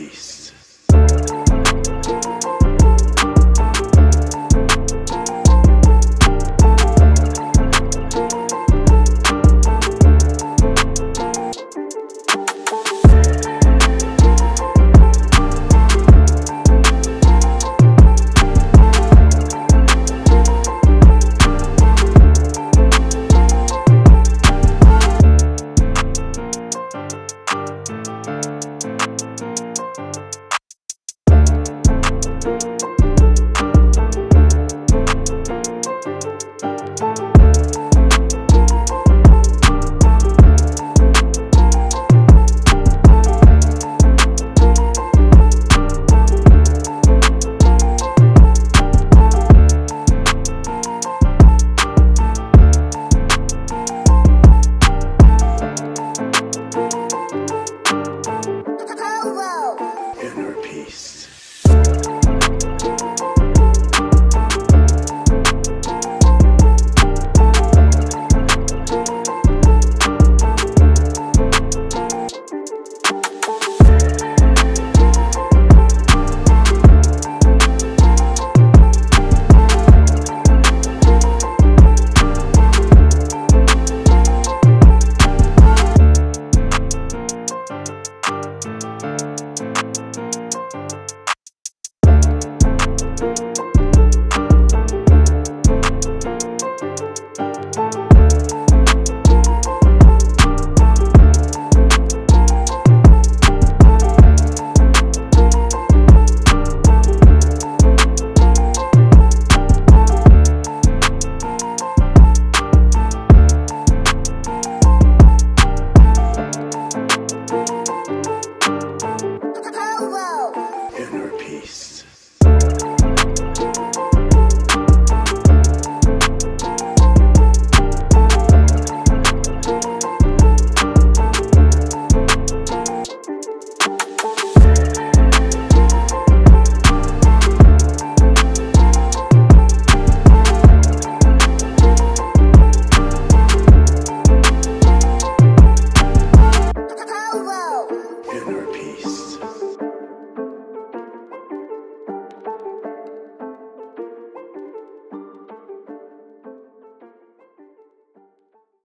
peace.